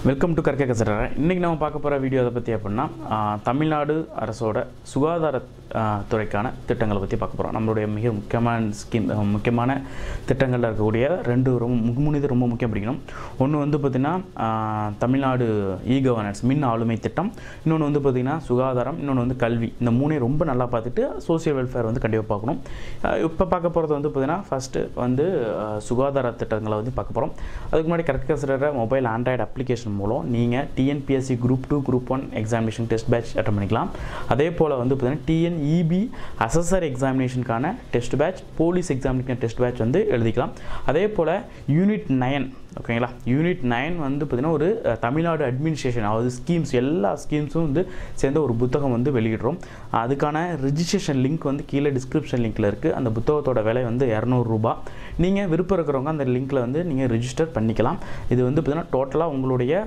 Welcome to கற்க கசடர இன்றைக்கி நம்ம பார்க்க போகிற வீடியோ அதை பற்றி அப்படின்னா தமிழ்நாடு அரசோட சுகாதார துறைக்கான திட்டங்களை பற்றி பார்க்க போகிறோம் நம்மளுடைய மிக முக்கியமான ஸ்கீம் முக்கியமான திட்டங்களில் இருக்கக்கூடிய ரெண்டு ரொம்ப முன்முனிது ரொம்ப முக்கியம் பிடிக்கணும். ஒன்று வந்து பார்த்திங்கன்னா தமிழ்நாடு இ கவர்னன்ஸ் மின் ஆளுமை திட்டம். இன்னொன்று வந்து பார்த்திங்கன்னா சுகாதாரம். இன்னொன்று வந்து கல்வி. இந்த மூணே ரொம்ப நல்லா பார்த்துட்டு சோசியல் வெல்ஃபேர் வந்து கண்டிப்பாக பார்க்கணும். இப்போ பார்க்க போகிறது வந்து பார்த்திங்கன்னா ஃபஸ்ட்டு வந்து சுகாதார திட்டங்களை வந்து பார்க்க போகிறோம் அதுக்கு முன்னாடி கரெக்ட் கசிடர மொபைல் ஆண்ட்ராய்டு அப்ளிகேஷன் மூலம் நீங்கள் TNPSC group two group one examination test batch attend பண்ணிக்கலாம். அதே போல் வந்து பார்த்திங்கன்னா TN EB assessor எக்ஸாமினேஷனுக்கான test batch police examination test batch வந்து எழுதிக்கலாம். அதே போல் யூனிட் நயன் ஓகேங்களா? யூனிட் நைன் வந்து பார்த்திங்கன்னா ஒரு தமிழ்நாடு அட்மினிஸ்ட்ரேஷன் அதாவது ஸ்கீம்ஸ் எல்லா ஸ்கீம்ஸும் வந்து சேர்ந்த ஒரு புத்தகம் வந்து வெளியிடுறோம். அதுக்கான ரிஜிஸ்ட்ரேஷன் லிங்க் வந்து கீழே டிஸ்கிரிப்ஷன் லிங்கில் இருக்குது அந்த புத்தகத்தோட விலை வந்து இரநூறுபா நீங்கள் விருப்பம் இருக்கிறவங்க அந்த லிங்க்கில் வந்து நீங்கள் ரிஜிஸ்டர் பண்ணிக்கலாம். இது வந்து பார்த்திங்கன்னா டோட்டலாக உங்களுடைய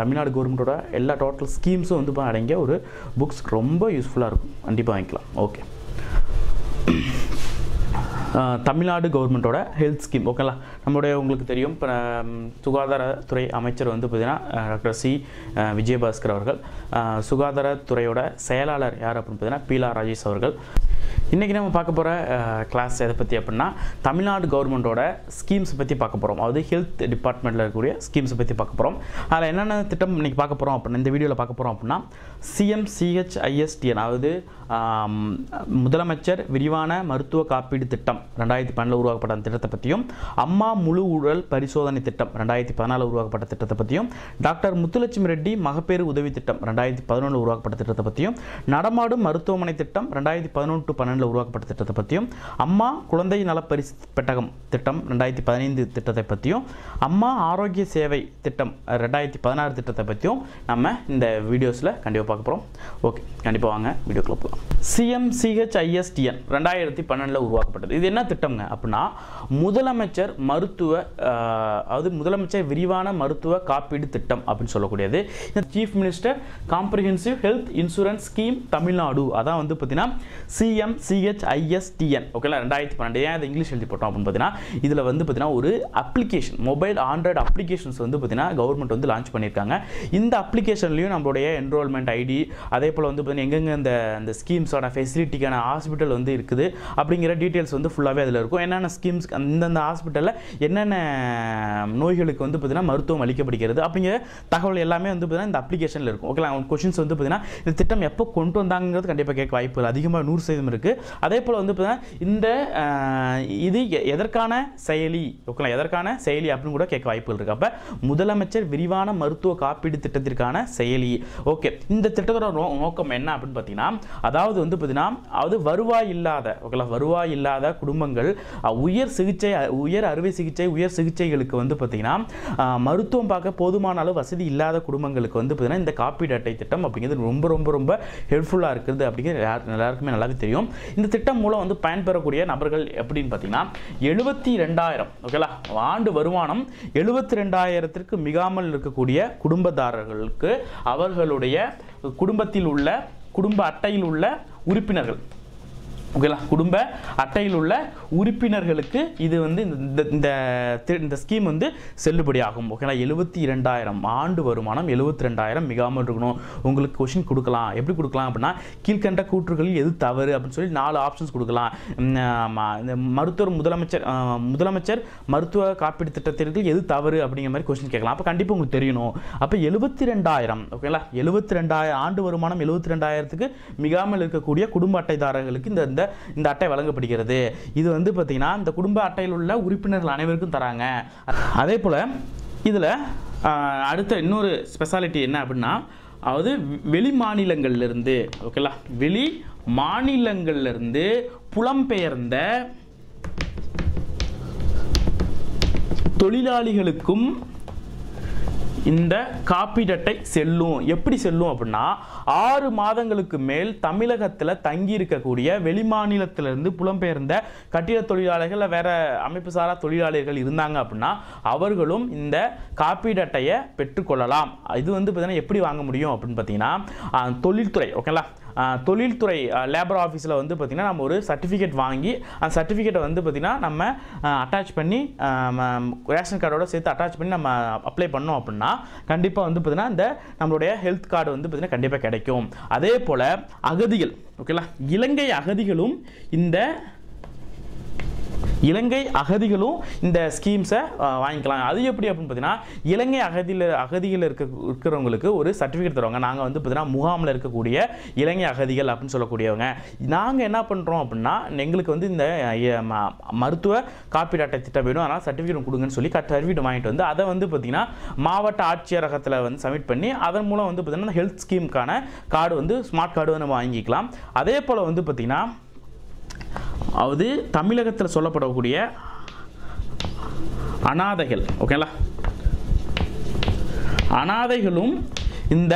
தமிழ்நாடு கவர்மெண்ட்டோட எல்லா டோட்டல் ஸ்கீம்ஸும் வந்து அடங்கிய ஒரு புக்ஸ் ரொம்ப யூஸ்ஃபுல்லாக இருக்கும். கண்டிப்பாக வாங்கிக்கலாம். ஓகே தமிழ்நாடு கவர்மெண்ட்டோட ஹெல்த் ஸ்கீம் ஓகேங்களா நம்மளுடைய உங்களுக்கு தெரியும் இப்போ சுகாதாரத்துறை அமைச்சர் வந்து பார்த்தீங்கன்னா டாக்டர் சி விஜயபாஸ்கர் அவர்கள். சுகாதாரத்துறையோட செயலாளர் யார் அப்படின்னு பார்த்தீங்கன்னா பீலா ராஜேஷ் அவர்கள். இன்றைக்கி நம்ம பார்க்க போகிற கிளாஸ் எதை பற்றி அப்படின்னா தமிழ்நாடு கவர்மெண்ட்டோட ஸ்கீம்ஸ் பற்றி பார்க்க போகிறோம் அதாவது ஹெல்த் டிபார்ட்மெண்ட்டில் இருக்கக்கூடிய ஸ்கீம்ஸை பற்றி பார்க்க போகிறோம் அதில் என்னென்ன திட்டம் இன்றைக்கி பார்க்க போகிறோம் அப்படின்னா இந்த வீடியோவில் பார்க்க போகிறோம் அப்படின்னா சிஎம்சிஹெச்ஐஎஸ்டிஎன் அதாவது முதலமைச்சர் விரிவான மருத்துவ காப்பீடு திட்டம் ரெண்டாயிரத்தி பன்னெண்டில் உருவாக்கப்பட்ட அந்த திட்டத்தை பற்றியும் அம்மா முழு உடல் பரிசோதனை திட்டம் ரெண்டாயிரத்தி பதினாலில் உருவாக்கப்பட்ட திட்டத்தை பற்றியும் டாக்டர் முத்துலட்சுமி ரெட்டி மகப்பேறு உதவி திட்டம் ரெண்டாயிரத்தி பதினொன்றில் உருவாக்கப்பட்ட திட்டத்தை பற்றியும் நடமாடும் மருத்துவமனை திட்டம் ரெண்டாயிரத்தி பதினொன்று டு பன்னெண்டில் உருவாக்கப்பட்ட திட்டத்தை பற்றியும் அம்மா குழந்தை நல பரிசு பெட்டகம் திட்டம் ரெண்டாயிரத்தி பதினைந்து திட்டத்தை பற்றியும் அம்மா ஆரோக்கிய சேவை திட்டம் ரெண்டாயிரத்தி பதினாறு திட்டத்தை பற்றியும் நம்ம இந்த வீடியோஸில் கண்டிப்பாக பார்க்க போகிறோம் ஓகே கண்டிப்பாக வாங்க வீடியோக்குள்ள போகலாம் சிஎம்சிஹெச்ஐஎஸ்டிஎன் ரெண்டாயிரத்தி பன்னெண்டில் உருவாக்கப்பட்டது. இது என்ன திட்டம்ங்க? அப்படின்னா முதலமைச்சர் மருத்துவ அதாவது முதலமைச்சர் விரிவான மருத்துவ காப்பீடு திட்டம் அப்படின்னு சொல்லக்கூடியது. இந்த chief minister comprehensive health insurance scheme Tamil Nadu. அதான் வந்து பார்த்தீங்கன்னா சிஎம் சிஎம்சிஹெச்ஐஎஸ்டிஎன் ஓகேங்களா ரெண்டாயிரத்தி பன்னெண்டு ஏன் அதை இங்கிலீஷ் எழுதி போட்டோம் அப்படின்னு பார்த்தீங்கன்னா இதில் வந்து பார்த்தீங்கன்னா ஒரு அப்ளிகேஷன் மொபைல் ஆண்ட்ராய்டு அப்ளிகேஷன்ஸ் வந்து பார்த்தீங்கன்னா கவர்மெண்ட் வந்து லான்ச் பண்ணியிருக்காங்க. இந்த அப்ளிகேஷன்லையும் நம்மளுடைய என்ரோல்மெண்ட் ஐடி அதே போல் வந்து பார்த்தீங்கன்னா எங்கெங்கே இந்த அந்த ஸ்கீம்ஸோட ஃபெசிலிட்டிக்கான ஹாஸ்பிட்டல் வந்து இருக்குது அப்படிங்கிற டீட்டெயில்ஸ் வந்து ஃபுல்லாகவே அதில் இருக்கும். என்னென்ன ஸ்கீம்ஸ் அந்தந்த ஹாஸ்பிட்டலில் என்னென்ன நோய்களுக்கு வந்து பார்த்தீங்கன்னா மருத்துவம் அளிக்கப்படுகிறது அப்படிங்கிற தகவல் எல்லாமே வந்து பார்த்தீங்கன்னா இந்த அப்ளிகேஷனில் இருக்கும். ஓகேங்களா கொஷின்ஸ் வந்து பார்த்தீங்கன்னா இந்த திட்டம் எப்போ கொண்டு வந்தாங்கிறது கண்டிப்பாக கேட்க வாய்ப்பு இல்லை அதிகமாக நூறு சதவீதம் இருக்குது அதே போல் வந்து பார்த்தீங்கன்னா இந்த இது எ- எதற்கான செயலி ஓகேங்களா? எதற்கான செயலி அப்படின்னு கூட கேட்க வாய்ப்புகள் இருக்குது அப்போ முதலமைச்சர் விரிவான மருத்துவ காப்பீடு திட்டத்திற்கான செயலி. ஓகே இந்த திட்டத்தோட நோ- நோக்கம் என்ன அப்படின்னு பார்த்தீங்கன்னா அதாவது வந்து பார்த்தீங்கன்னா அதாவது வருவாய் இல்லாத ஓகேங்களா? வருவாய் இல்லாத குடும்பங்கள் உயர் சிகிச்சை உயர் அறுவை சிகிச்சை உயர் சிகிச்சைகளுக்கு வந்து பார்த்தீங்கன்னா மருத்துவம் பார்க்க போதுமான அளவு வசதி இல்லாத குடும்பங்களுக்கு வந்து பார்த்தீங்கன்னா இந்த காப்பீடு அட்டை திட்டம் அப்படிங்கிறது ரொம்ப ரொம்ப ரொம்ப ஹெல்ப்ஃபுல்லாக இருக்குது அப்படிங்கிறது எல்லாருக்குமே நல்லாவே தெரியும். இந்த திட்டம் மூலம் வந்து பயன்பெறக்கூடிய நபர்கள் எப்படின்னு பார்த்தீங்கன்னா எழுபத்தி ரெண்டாயிரம் ஓகேலா ஆண்டு வருமானம் எழுபத்தி ரெண்டாயிரத்திற்கு மிகாமல் இருக்கக்கூடிய குடும்பதாரர்களுக்கு அவர்களுடைய குடும்பத்தில் உள்ள குடும்ப அட்டையில் உள்ள உறுப்பினர்கள் ஓகேங்களா குடும்ப அட்டையில் உள்ள உறுப்பினர்களுக்கு இது வந்து இந்த- இந்த இந்த இந்த ஸ்கீம் வந்து செல்லுபடியாகும். ஓகேங்களா எழுபத்தி இரண்டாயிரம் ஆண்டு வருமானம் எழுபத்தி ரெண்டாயிரம் மிகாமல் இருக்கணும். உங்களுக்கு கொஷின் கொடுக்கலாம். எப்படி கொடுக்கலாம் அப்படின்னா கீழ்கண்ட கூற்றுகளில் எது தவறு அப்படின்னு சொல்லி நாலு ஆப்ஷன்ஸ் கொடுக்கலாம். இந்த மருத்துவர் முதலமைச்சர் முதலமைச்சர் மருத்துவ காப்பீடு திட்டத்திற்கு எது தவறு அப்படிங்கிற மாதிரி கொஸ்டின் கேட்கலாம். அப்போ கண்டிப்பாக உங்களுக்கு தெரியணும். அப்போ எழுபத்தி ரெண்டாயிரம் ஓகேங்களா எழுபத்தி ரெண்டாயிரம் ஆண்டு வருமானம் எழுபத்தி ரெண்டாயிரத்துக்கு மிகாமல் இருக்கக்கூடிய குடும்ப அட்டைதாரர்களுக்கு இந்த இந்த இந்த அட்டை வழங்கப்படுகிறது. இது வந்து பார்த்தீங்கன்னா இந்த குடும்ப அட்டையில் உள்ள உறுப்பினர்கள் அனைவருக்கும் தராங்க. அதே போல் இதில் அடுத்த இன்னொரு ஸ்பெஷாலிட்டி என்ன அப்படின்னா அதாவது வெளி மாநிலங்கள்லேருந்து ஓகேங்களா வெளி மாநிலங்கள்லேருந்து புலம்பெயர்ந்த தொழிலாளிகளுக்கும் இந்த காப்பீடு அட்டை செல்லும். எப்படி செல்லும் அப்படின்னா ஆறு மாதங்களுக்கு மேல் தமிழகத்தில் தங்கி இருக்கக்கூடிய வெளிமாநிலத்திலிருந்து புலம்பெயர்ந்த கட்டிட தொழிலாளர்கள் வேற அமைப்பு சாரா தொழிலாளர்கள் இருந்தாங்க அப்படின்னா அவர்களும் இந்த காப்பீடு அட்டையை பெற்றுக்கொள்ளலாம். இது வந்து பார்த்தீங்கன்னா எப்படி வாங்க முடியும் அப்படின்னு பார்த்தீங்கன்னா தொழில்துறை ஓகேங்களா தொழில்துறை லேபர் ஆஃபீஸில் வந்து பார்த்திங்கன்னா நம்ம ஒரு சர்டிஃபிகேட் வாங்கி அந்த சர்டிஃபிகேட்டை வந்து பார்த்திங்கன்னா நம்ம அட்டாச் பண்ணி ரேஷன் கார்டோட சேர்த்து அட்டாச் பண்ணி நம்ம அப்ளை பண்ணோம் அப்படின்னா கண்டிப்பாக வந்து பார்த்திங்கன்னா இந்த நம்மளுடைய ஹெல்த் கார்டு வந்து பார்த்திங்கன்னா கண்டிப்பாக கிடைக்கும். அதே போல் அகதிகள் ஓகேங்களா இலங்கை அகதிகளும் இந்த இலங்கை அகதிகளும் இந்த ஸ்கீம்ஸை வாங்கிக்கலாம். அது எப்படி அப்படின்னு பார்த்தீங்கன்னா இலங்கை அகதியில் அகதியில் இருக்க இருக்கிறவங்களுக்கு ஒரு சர்டிஃபிகேட் தருவாங்க. நாங்கள் வந்து பார்த்தீங்கன்னா முகாமில் இருக்கக்கூடிய இலங்கை அகதிகள் அப்படின்னு சொல்லக்கூடியவங்க. நாங்கள் என்ன பண்ணுறோம் அப்படின்னா எங்களுக்கு வந்து இந்த ம- மருத்துவ காப்பீடு அட்டை திட்டம் வேணும். அதனால் சர்டிஃபிகேட் கொடுங்கன்னு சொல்லி சர்டிஃபிகேட் வாங்கிட்டு வந்து அதை வந்து பார்த்தீங்கன்னா மாவட்ட ஆட்சியரகத்தில் வந்து சப்மிட் பண்ணி அதன் மூலம் வந்து பார்த்தீங்கன்னா ஹெல்த் ஸ்கீமுக்கான கார்டு வந்து ஸ்மார்ட் கார்டு நம்ம வாங்கிக்கலாம். அதே போல் வந்து பார்த்தீங்கன்னா அது தமிழகத்தில் சொல்லப்படக்கூடிய அனாதைகள் ஓகேங்களா அனாதைகளும் இந்த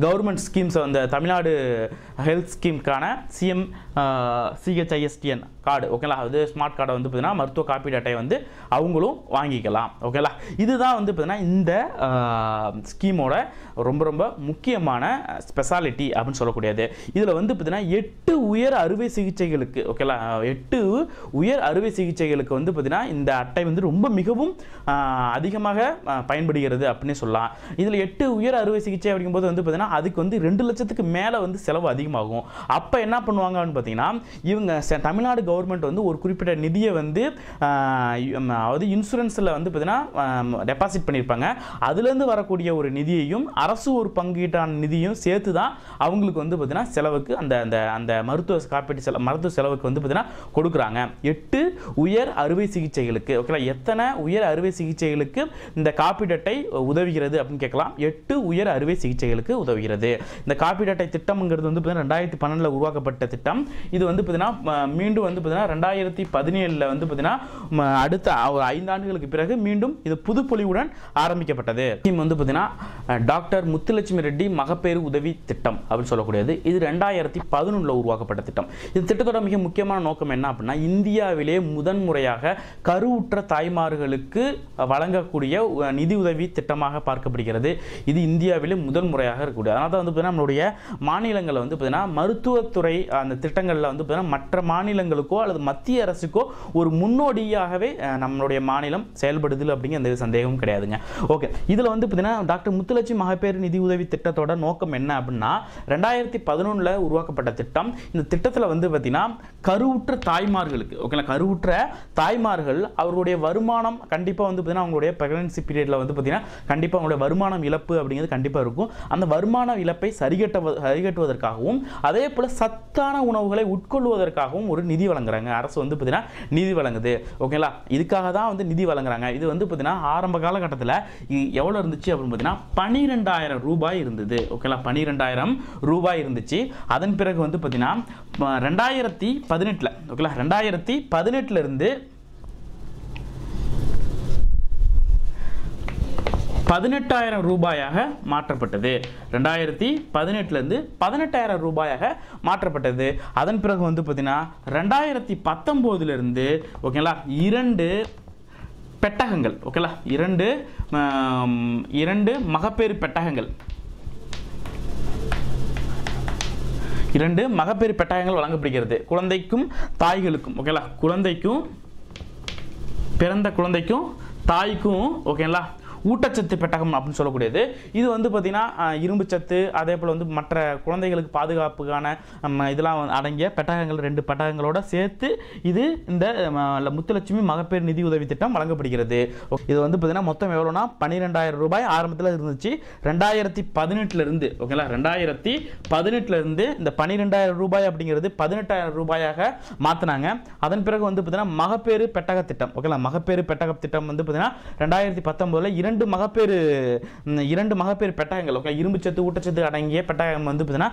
கவர்மெண்ட் ஸ்கீம்ஸை அந்த தமிழ்நாடு ஹெல்த் ஸ்கீமுக்கான சிஎம் சிஹெச்ஐஎஸ்டிஎன் கார்டு ஓகேங்களா அது ஸ்மார்ட் கார்டை வந்து பார்த்தீங்கன்னா மருத்துவ காப்பீடு அட்டையை வந்து அவங்களும் வாங்கிக்கலாம் ஓகேங்களா இதுதான் வந்து பார்த்தீங்கன்னா இந்த ஸ்கீமோட ரொம்ப ரொம்ப முக்கியமான ஸ்பெஷாலிட்டி அப்படின்னு சொல்லக்கூடியது. இதில் வந்து பார்த்தீங்கன்னா எட்டு உயர் அறுவை சிகிச்சைகளுக்கு ஓகேங்களா எட்டு உயர் அறுவை சிகிச்சைகளுக்கு வந்து பார்த்தீங்கன்னா இந்த அட்டை வந்து ரொம்ப மிகவும் அதிகமாக பயன்படுகிறது அப்படின்னு சொல்லலாம். இதில் எட்டு உயர் அறுவை சிகிச்சை அப்படிங்கும்போது வந்து பார்த்தீங்கன்னா அதுக்கு வந்து ரெண்டு லட்சத்துக்கு மேலே வந்து செலவு அதிகமாகும். அப்போ என்ன பண்ணுவாங்க பார்த்தீங்கன்னா பார்த்தீங்கன்னா இவங்க தமிழ்நாடு கவர்மெண்ட் வந்து ஒரு குறிப்பிட்ட நிதியை வந்து அதாவது இன்சூரன்ஸில் வந்து பார்த்தீங்கன்னா டெபாசிட் பண்ணியிருப்பாங்க. அதுலேருந்து வரக்கூடிய ஒரு நிதியையும் அரசு ஒரு பங்கீட்டான நிதியும் சேர்த்து தான் அவங்களுக்கு வந்து பார்த்தீங்கன்னா செலவுக்கு அந்த அந்த அந்த மருத்துவ காப்பீட்டு செலவு மருத்துவ செலவுக்கு வந்து பார்த்தீங்கன்னா கொடுக்குறாங்க. எட்டு உயர் அறுவை சிகிச்சைகளுக்கு ஓகேங்களா எத்தனை உயர் அறுவை சிகிச்சைகளுக்கு இந்த காப்பீடு அட்டை உதவுகிறது அப்படின்னு கேட்கலாம். எட்டு உயர் அறுவை சிகிச்சைகளுக்கு உதவுகிறது. இந்த காப்பீடு அட்டை திட்டம்ங்கிறது வந்து பார்த்தீங்கன்னா ரெண்டாயிரத்தி பன்னெண்டில் உருவாக்கப்பட்ட திட்டம். இது வந்து பார்த்தீங்கன்னா மீண்டும் வந்து பார்த்தீங்கன்னா ரெண்டாயிரத்தி பதினேழில் வந்து பார்த்தீங்கன்னா அடுத்த ஒரு ஐந்தாண்டுகளுக்கு பிறகு மீண்டும் இது புதுப்பொலிவுடன் ஆரம்பிக்கப்பட்டது. ஸ்கீம் வந்து பார்த்தீங்கன்னா டாக்டர் முத்துலட்சுமி ரெட்டி மகப்பேறு உதவி திட்டம் அப்படின்னு சொல்லக்கூடியது. இது ரெண்டாயிரத்தி பதினொன்றில் உருவாக்கப்பட்ட திட்டம். இந்த திட்டத்தோட மிக முக்கியமான நோக்கம் என்ன அப்படின்னா இந்தியாவிலே முதன்முறையாக கருவுற்ற தாய்மார்களுக்கு வழங்கக்கூடிய நிதி உதவி திட்டமாக பார்க்கப்படுகிறது. இது இந்தியாவிலே முதல் முறையாக இருக்கக்கூடிய அதனால தான் வந்து பார்த்தீங்கன்னா நம்மளுடைய மாநிலங்களில் வந்து பார்த்தீங்கன்னா மருத்துவத்துறை அந்த திட்டங்களில் வந்து பார்த்தீங்கன்னா மற்ற மாநிலங்களுக்கோ அல்லது மத்திய அரசுக்கோ ஒரு முன்னோடியாகவே நம்மளுடைய மாநிலம் செயல்படுது அப்படிங்கிற எந்த சந்தேகமும் கிடையாதுங்க. ஓகே இதில் வந்து பார்த்தீங்கன்னா டாக்டர் முத்துலட்சி மகப்பேறு நிதி உதவி திட்டத்தோட நோக்கம் என்ன அப்படின்னா ரெண்டாயிரத்தி பதினொன்றில் உருவாக்கப்பட்ட திட்டம். இந்த திட்டத்தில் வந்து பார்த்தீங்கன்னா கருவுற்ற தாய்மார்களுக்கு ஓகேங்களா கருவுற்ற தாய்மார்கள் அவர்களுடைய வருமானம் கண்டிப்பாக வந்து பார்த்தீங்கன்னா அவங்களுடைய ப்ரெக்னன்சி பீரியடில் வந்து பார்த்தீங்கன்னா கண்டிப்பாக அவங்களுடைய வருமானம் இழப்பு அப்படிங்கிறது கண்டிப்பாக இருக்கும். அந்த வருமான இழப்பை சரிகட்ட சரிகட்டுவதற்காகவும் அதே போல் சத்தான உணவு உணவுகளை உட்கொள்வதற்காகவும் ஒரு நிதி வழங்குறாங்க. அரசு வந்து பார்த்தீங்கன்னா நிதி வழங்குது. ஓகேங்களா இதுக்காக தான் வந்து நிதி வழங்குறாங்க. இது வந்து பார்த்தீங்கன்னா ஆரம்ப காலகட்டத்தில் எவ்வளோ இருந்துச்சு அப்படின்னு பார்த்தீங்கன்னா பனிரெண்டாயிரம் ரூபாய் இருந்தது. ஓகேங்களா பனிரெண்டாயிரம் ரூபாய் இருந்துச்சு. அதன் பிறகு வந்து பார்த்தீங்கன்னா ரெண்டாயிரத்தி பதினெட்டில் ஓகேங்களா ரெண்டாயிரத்தி பதினெட்டுலேருந்து பதினெட்டாயிரம் ரூபாயாக மாற்றப்பட்டது. ரெண்டாயிரத்தி பதினெட்டுலேருந்து பதினெட்டாயிரம் ரூபாயாக மாற்றப்பட்டது. அதன் பிறகு வந்து பார்த்திங்கன்னா ரெண்டாயிரத்தி பத்தொம்போதுலேருந்து ஓகேங்களா இரண்டு பெட்டகங்கள் ஓகேங்களா இரண்டு இரண்டு மகப்பேறு பெட்டகங்கள். இரண்டு மகப்பேறு பெட்டகங்கள் வழங்கப்படுகிறது. குழந்தைக்கும் தாய்களுக்கும் ஓகேங்களா குழந்தைக்கும் பிறந்த குழந்தைக்கும் தாய்க்கும் ஓகேங்களா ஊட்டச்சத்து பெட்டகம் அப்படின்னு சொல்லக்கூடியது. இது வந்து பார்த்திங்கன்னா இரும்பு சத்து அதே போல் வந்து மற்ற குழந்தைகளுக்கு பாதுகாப்புக்கான நம்ம இதெல்லாம் அடங்கிய பெட்டகங்கள் ரெண்டு பெட்டகங்களோட சேர்த்து இது இந்த முத்துலட்சுமி மகப்பேறு நிதி உதவி திட்டம் வழங்கப்படுகிறது. இது வந்து பார்த்திங்கன்னா மொத்தம் எவ்வளோனா பன்னிரெண்டாயிரம் ரூபாய் ஆரம்பத்தில் இருந்துச்சு. ரெண்டாயிரத்தி பதினெட்டுலேருந்து ஓகேங்களா ரெண்டாயிரத்தி பதினெட்டுலேருந்து இந்த பன்னிரெண்டாயிரம் ரூபாய் அப்படிங்கிறது பதினெட்டாயிரம் ரூபாயாக மாற்றினாங்க அதன் பிறகு வந்து பார்த்தீங்கன்னா மகப்பேறு பெட்டக திட்டம் ஓகேங்களா மகப்பேறு பெட்டக திட்டம் வந்து பார்த்தீங்கன்னா ரெண்டாயிரத்தி பத்தொம்போதில் இரண்டு மகப்பேறு இரண்டு மகப்பேறு பெட்டகங்கள் ஓகே இரும்பு சத்து ஊட்டச்சத்து அடங்கிய பெட்டகம் வந்து பார்த்தீங்கன்னா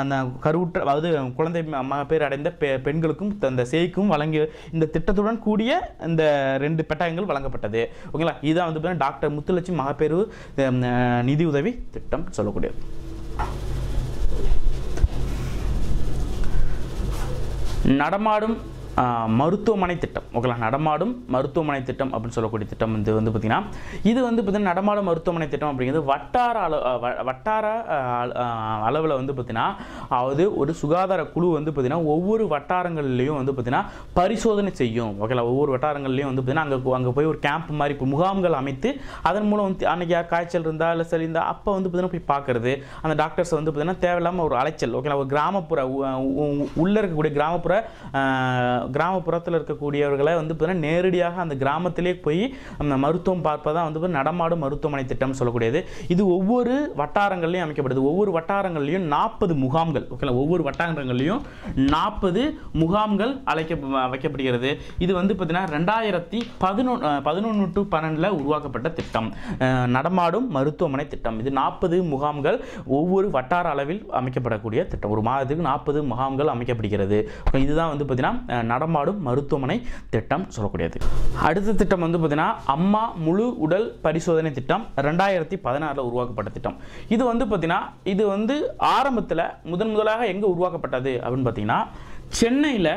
அந்த- கருவுற்ற அதாவது குழந்தை ம- மகப்பேறு அடைந்த பெ பெண்களுக்கும் அந்த சேய்க்கும் வழங்கிய இந்த திட்டத்துடன் கூடிய இந்த ரெண்டு பெட்டகங்கள் வழங்கப்பட்டது. ஓகேங்களா? இதுதான் வந்து பார்த்தீங்கன்னா டாக்டர் முத்துலட்சுமி மகப்பேறு நிதி உதவி திட்டம் சொல்லக்கூடியது. நடமாடும் மருத்துவமனை திட்டம். ஓகேங்களா? நடமாடும் மருத்துவமனை திட்டம் அப்படின்னு சொல்லக்கூடிய திட்டம் இது வந்து பார்த்திங்கன்னா இது வந்து பார்த்திங்கன்னா நடமாடும் மருத்துவமனை திட்டம் அப்படிங்கிறது வட்டார அளவு வட்டார அளவில் வந்து பார்த்திங்கன்னா அதாவது ஒரு சுகாதார குழு வந்து பார்த்திங்கன்னா ஒவ்வொரு வட்டாரங்கள்லேயும் வந்து பார்த்திங்கன்னா பரிசோதனை செய்யும். ஓகேங்களா? ஒவ்வொரு வட்டாரங்கள்லேயும் வந்து பார்த்திங்கன்னா அங்கே அங்கே போய் ஒரு கேம்ப் மாதிரி இப்போ முகாம்கள் அமைத்து அதன் மூலம் வந்து அன்றைக்கி யார் காய்ச்சல் இருந்தால் இல்லை சரி இருந்தால் அப்போ வந்து பார்த்திங்கன்னா போய் பார்க்குறது அந்த டாக்டர்ஸ் வந்து பார்த்திங்கன்னா தேவையில்லாமல் ஒரு அலைச்சல். ஓகேங்களா? ஒரு கிராமப்புற உள்ளே இருக்கக்கூடிய கிராமப்புற கிராமப்புறத்தில் இருக்கக்கூடியவர்களை வந்து பார்த்திங்கன்னா நேரடியாக அந்த கிராமத்திலே போய் அந்த மருத்துவம் பார்ப்பதான் வந்து நடமாடும் மருத்துவமனை திட்டம் சொல்லக்கூடியது. இது ஒவ்வொரு வட்டாரங்கள்லையும் அமைக்கப்படுது. ஒவ்வொரு வட்டாரங்கள்லையும் நாற்பது முகாம்கள் ஓகேங்களா? ஒவ்வொரு வட்டாரங்கள்லையும் நாற்பது முகாம்கள் அழைக்க வைக்கப்படுகிறது. இது வந்து பார்த்தீங்கன்னா ரெண்டாயிரத்தி பதினொன்று பதினொன்று டு பன்னெண்டில் உருவாக்கப்பட்ட திட்டம். நடமாடும் மருத்துவமனை திட்டம். இது நாற்பது முகாம்கள் ஒவ்வொரு வட்டார அளவில் அமைக்கப்படக்கூடிய திட்டம். ஒரு மாதத்துக்கு நாற்பது முகாம்கள் அமைக்கப்படுகிறது. இதுதான் வந்து பார்த்தீங்கன்னா நடமாடும் மருத்துவமனை திட்டம் சொல்லக்கூடியது. அடுத்த திட்டம் வந்து பார்த்தீங்கன்னா அம்மா முழு உடல் பரிசோதனை திட்டம் ரெண்டாயிரத்தி பதினாறில் உருவாக்கப்பட்ட திட்டம். இது வந்து பார்த்தீங்கன்னா இது வந்து ஆரம்பத்தில் முதன் முதலாக எங்கே உருவாக்கப்பட்டது அப்படின்னு பார்த்தீங்கன்னா சென்னையில்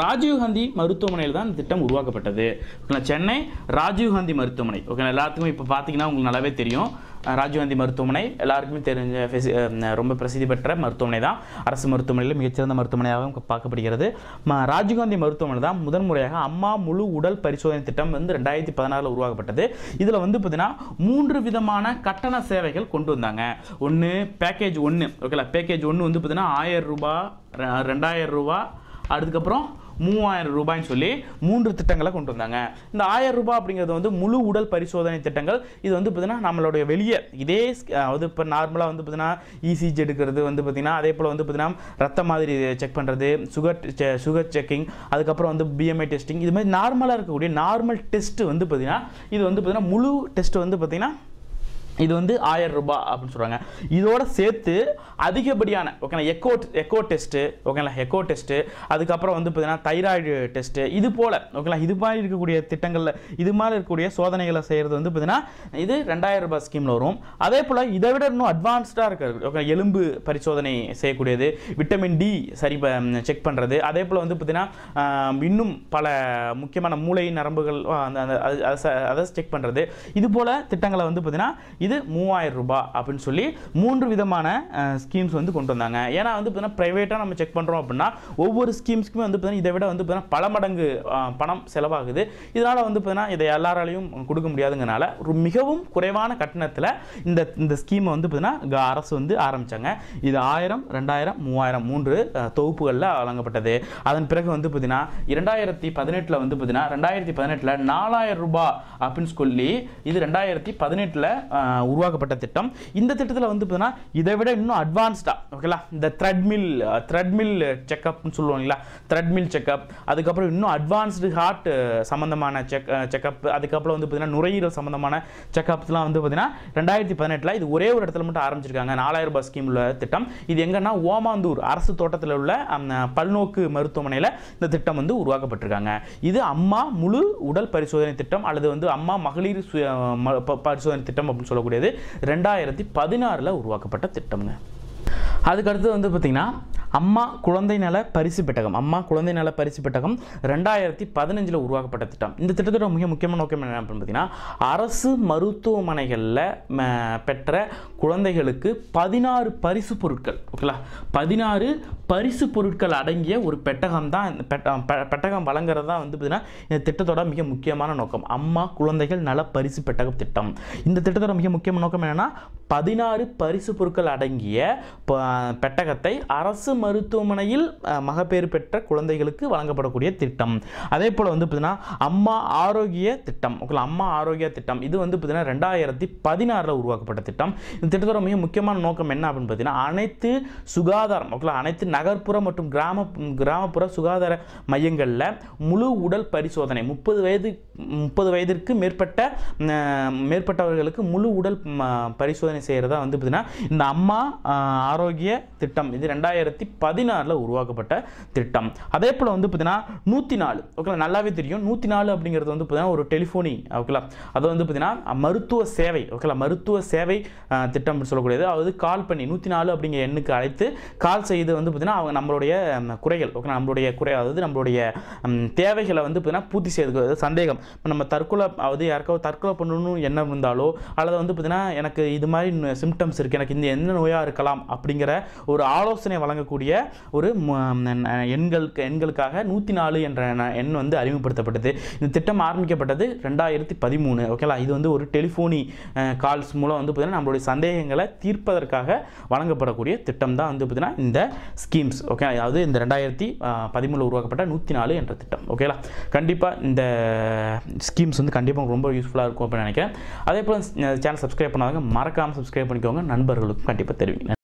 ராஜீவ்காந்தி மருத்துவமனையில் தான் இந்த திட்டம் உருவாக்கப்பட்டது. ஓகேங்களா? சென்னை ராஜீவ்காந்தி மருத்துவமனை. ஓகேங்களா? எல்லாத்துக்கும் இப்போ பார்த்தீங்கன்னா உங்களுக்கு நல்லாவே தெரியும். ராஜீவ்காந்தி மருத்துவமனை எல்லாருக்குமே தெரிஞ்ச ஃபெசி- ரொம்ப பிரசித்தி பெற்ற மருத்துவமனை தான். அரசு மருத்துவமனையில் மிகச்சிறந்த மருத்துவமனையாகவும் பார்க்கப்படுகிறது. ம- ராஜீவ்காந்தி மருத்துவமனை தான் முதன்முறையாக அம்மா முழு உடல் பரிசோதனை திட்டம் வந்து ரெண்டாயிரத்தி பதினாறில் உருவாக்கப்பட்டது. இதில் வந்து பார்த்தீங்கன்னா மூன்று விதமான கட்டண சேவைகள் கொண்டு வந்தாங்க. ஒன்று பேக்கேஜ் ஒன்று ஓகேங்களா பேக்கேஜ் ஒன்று வந்து பார்த்தீங்கன்னா ஆயிரம் ரூபாய் ரெண்டாயிரம் ரூபா அதுக்கப்புறம் மூவாயிரம் ரூபாய்ன்னு சொல்லி மூன்று திட்டங்களை கொண்டு வந்தாங்க. இந்த ஆயிரம் ரூபாய் அப்படிங்கிறது வந்து முழு உடல் பரிசோதனை திட்டங்கள். இது வந்து பார்த்தீங்கன்னா நம்மளுடைய வெளியே இதே அதாவது இப்போ நார்மலாக வந்து பார்த்தீங்கன்னா இசிஜி எடுக்கிறது வந்து பார்த்தீங்கன்னா அதே போல் வந்து பார்த்தீங்கன்னா ரத்த மாதிரி செக் பண்ணுறது சுகர் சுகர் செக்கிங் அதுக்கப்புறம் வந்து பிஎம்ஐ டெஸ்டிங் இது மாதிரி நார்மலாக இருக்கக்கூடிய நார்மல் டெஸ்ட் வந்து பார்த்தீங்கன்னா இது வந்து பார்த்தீங்கன்னா முழு டெஸ்ட் வந்து பார்த்தீங்கன்னா இது வந்து ஆயிரம் ரூபாய் அப்படின்னு சொல்கிறாங்க இதோட சேர்த்து அதிகப்படியான ஓகேங்களா எக்கோ எக்கோ டெஸ்ட்டு ஓகேங்களா எக்கோ டெஸ்ட்டு அதுக்கப்புறம் வந்து பார்த்தீங்கன்னா தைராய்டு டெஸ்ட்டு இது போல் ஓகேங்களா இது மாதிரி இருக்கக்கூடிய திட்டங்களில் இது மாதிரி இருக்கக்கூடிய சோதனைகளை செய்கிறது வந்து பார்த்தீங்கன்னா இது ரெண்டாயிரம் ரூபாய் ஸ்கீமில் வரும். அதே போல் இதை விட இன்னும் அட்வான்ஸ்டாக இருக்கிறது ஓகே எலும்பு பரிசோதனை செய்யக்கூடியது விட்டமின் டி சரி செக் பண்ணுறது அதே போல் வந்து பார்த்தீங்கன்னா இன்னும் பல முக்கியமான மூளை நரம்புகள் அந்த அந்த அதை செக் பண்ணுறது இது போல் திட்டங்களை வந்து பார்த்தீங்கன்னா இது மூவாயிரம் ரூபாய் அப்படின்னு சொல்லி மூன்று விதமான ஸ்கீம்ஸ் வந்து கொண்டு வந்தாங்க. ஏன்னா வந்து பார்த்தீங்கன்னா ப்ரைவேட்டாக நம்ம செக் பண்ணுறோம் அப்படின்னா ஒவ்வொரு ஸ்கீம்ஸ்க்குமே வந்து பார்த்தீங்கன்னா இதை விட வந்து பார்த்தீங்கன்னா பல மடங்கு பணம் செலவாகுது. இதனால் வந்து பார்த்தீங்கன்னா இதை எல்லாராலையும் கொடுக்க முடியாதுங்கனால ஒரு மிகவும் குறைவான கட்டணத்தில் இந்த இந்த ஸ்கீமை வந்து பார்த்தீங்கன்னா க- அரசு வந்து ஆரம்பித்தாங்க இது ஆயிரம் ரெண்டாயிரம் மூவாயிரம் மூன்று தொகுப்புகளில் வழங்கப்பட்டது. அதன் பிறகு வந்து பார்த்தீங்கன்னா இரண்டாயிரத்தி பதினெட்டில் வந்து பார்த்தீங்கன்னா ரெண்டாயிரத்தி பதினெட்டில் நாலாயிரம் ரூபாய் அப்படின்னு சொல்லி இது ரெண்டாயிரத்தி பதினெட்டில் உருவாக்கப்பட்ட திட்டம். இந்த திட்டத்தில் வந்து பார்த்தீங்கன்னா இதை விட இன்னும் அட்வான்ஸ்டாக ஓகேங்களா இந்த த்ரெட்மில் த்ரெட்மில் செக்கப்னு சொல்லுவோம் இல்லைங்களா? த்ரெட்மில் செக்கப் அதுக்கப்புறம் இன்னும் அட்வான்ஸ்டு ஹார்ட் சம்மந்தமான செக் செக்அப் அதுக்கப்புறம் வந்து பார்த்தீங்கன்னா நுரையீரல் சம்மந்தமான செக்கப்ஸ்லாம் வந்து பார்த்தீங்கன்னா ரெண்டாயிரத்தி பதினெட்டில் இது ஒரே ஒரு இடத்துல மட்டும் ஆரம்பிச்சிருக்காங்க. நாலாயிரம் ரூபாய் ஸ்கீம் உள்ள திட்டம். இது எங்கன்னா ஓமாந்தூர் அரசு தோட்டத்தில் உள்ள அந்த பல்நோக்கு மருத்துவமனையில் இந்த திட்டம் வந்து உருவாக்கப்பட்டிருக்காங்க. இது அம்மா முழு உடல் பரிசோதனை திட்டம் அல்லது வந்து அம்மா மகளிர் சுய ம- பரிசோதனை திட்டம் அப்படின்னு சொல்லக்கூடியது ரெண்டாயிரத்தி பதினாறில் உருவாக்கப்பட்ட திட்டம்ங்க. அதுக்கடுத்து வந்து பார்த்திங்கன்னா அம்மா குழந்தை நல பரிசு பெட்டகம். அம்மா குழந்தை நல பரிசு பெட்டகம் ரெண்டாயிரத்தி பதினஞ்சில் உருவாக்கப்பட்ட திட்டம். இந்த திட்டத்தோட மிக முக்கியமான நோக்கம் என்ன அப்படின்னு பார்த்தீங்கன்னா அரசு மருத்துவமனைகளில் பெற்ற குழந்தைகளுக்கு பதினாறு பரிசு பொருட்கள் ஓகேங்களா பதினாறு பரிசு பொருட்கள் அடங்கிய ஒரு பெட்டகம் தான் இந்த பெட்ட- பெட்டகம் வழங்குறது தான் வந்து பார்த்தீங்கன்னா இந்த திட்டத்தோட மிக முக்கியமான நோக்கம். அம்மா குழந்தைகள் நல பரிசு பெட்டகம் திட்டம். இந்த திட்டத்தோட மிக முக்கியமான நோக்கம் என்னென்னா பதினாறு பரிசு பொருட்கள் அடங்கிய ப- பெட்டகத்தை அரசு மருத்துவமனையில் மகப்பேறு பெற்ற குழந்தைகளுக்கு வழங்கப்படக்கூடிய திட்டம். அதே போல் வந்து பார்த்தீங்கன்னா அம்மா ஆரோக்கிய திட்டம். ஓகே அம்மா ஆரோக்கிய திட்டம். இது வந்து பார்த்தீங்கன்னா ரெண்டாயிரத்தி பதினாறில் உருவாக்கப்பட்ட திட்டம். இந்த திட்டத்தோட மிக முக்கியமான நோக்கம் என்ன அப்படின்னு பார்த்தீங்கன்னா அனைத்து சுகாதாரம் ஓகே அனைத்து நகர்ப்புற மற்றும் கிராம கிராமப்புற சுகாதார மையங்களில் முழு உடல் பரிசோதனை முப்பது வயது முப்பது வயதிற்கு மேற்பட்ட மேற்பட்டவர்களுக்கு முழு உடல் ம, பரிசோதனை செய்கிறதா வந்து பார்த்தீங்கன்னா இந்த அம்மா ஆரோக்கிய ஆரோக்கிய திட்டம். இது ரெண்டாயிரத்தி பதினாறில் உருவாக்கப்பட்ட திட்டம். அதே போல் வந்து பார்த்தீங்கன்னா நூற்றி நாலு ஓகேங்களா நல்லாவே தெரியும். நூற்றி நாலு அப்படிங்கிறது வந்து பார்த்தீங்கன்னா ஒரு டெலிஃபோனி ஓகேங்களா அது வந்து பார்த்தீங்கன்னா மருத்துவ சேவை ஓகேங்களா மருத்துவ சேவை திட்டம் சொல்லக்கூடியது. அதாவது கால் பண்ணி நூற்றி நாலு அப்படிங்கிற எண்ணுக்கு அழைத்து கால் செய்து வந்து பார்த்தீங்கன்னா அவங்க நம்மளுடைய குறைகள் ஓகே நம்மளுடைய குறை அதாவது நம்மளுடைய தேவைகளை வந்து பார்த்தீங்கன்னா பூர்த்தி செய்து சந்தேகம். இப்போ நம்ம தற்கொலை அதாவது யாருக்காவது தற்கொலை பண்ணணும்னு எண்ணம் இருந்தாலோ அல்லது வந்து பார்த்தீங்கன்னா எனக்கு இது மாதிரி சிம்டம்ஸ் இருக்குது எனக்கு இந்த என்ன நோயாக இருக்கலாம் அப்படிங்கிற ஒரு ஆலோசனை வழங்கக்கூடிய ஒரு எண்களுக்கு எண்களுக்காக நூற்றி நாலு என்ற எண் வந்து அறிமுகப்படுத்தப்பட்டது. இந்த திட்டம் ஆரம்பிக்கப்பட்டது ரெண்டாயிரத்தி பதிமூணு ஓகேலா இது வந்து ஒரு டெலிஃபோனி கால்ஸ் மூலம் வந்து பார்த்திங்கன்னா நம்மளுடைய சந்தேகங்களை தீர்ப்பதற்காக வழங்கப்படக்கூடிய திட்டம் தான் வந்து பார்த்திங்கன்னா இந்த ஸ்கீம்ஸ் ஓகே அதாவது இந்த ரெண்டாயிரத்தி பதிமூணில் உருவாக்கப்பட்ட நூற்றி நாலு என்ற திட்டம் ஓகேலா கண்டிப்பாக இந்த ஸ்கீம்ஸ் வந்து கண்டிப்பாக ரொம்ப யூஸ்ஃபுல்லாக இருக்கும் அப்படின்னு நினைக்கிறேன். அதே போல் சேனல் சப்ஸ்கிரைப் பண்ணாதவங்க மறக்காமல் சப்ஸ்கிரைப் பண்ணிக்கோங்க. நண்பர்களுக்கும் கண்டிப்பாக தெரிவிங்க.